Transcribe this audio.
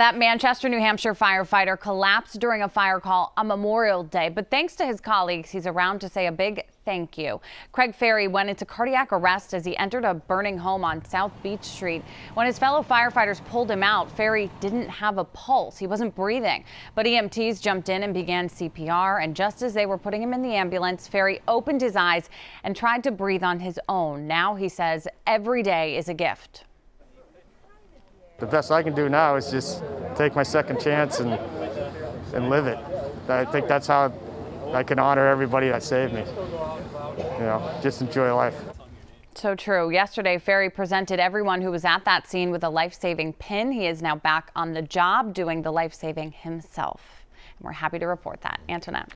That Manchester, New Hampshire firefighter collapsed during a fire call on Memorial Day, but thanks to his colleagues, he's around to say a big thank you. Craig Ferry went into cardiac arrest as he entered a burning home on South Beech Street. When his fellow firefighters pulled him out, Ferry didn't have a pulse. He wasn't breathing, but EMTs jumped in and began CPR. And just as they were putting him in the ambulance, Ferry opened his eyes and tried to breathe on his own. Now he says every day is a gift. The best I can do now is just take my second chance and and live it. I think that's how I can honor everybody that saved me. You know, just enjoy life. So true. Yesterday, Ferry presented everyone who was at that scene with a life-saving pin. He is now back on the job doing the life-saving himself. And we're happy to report that. Antoinette.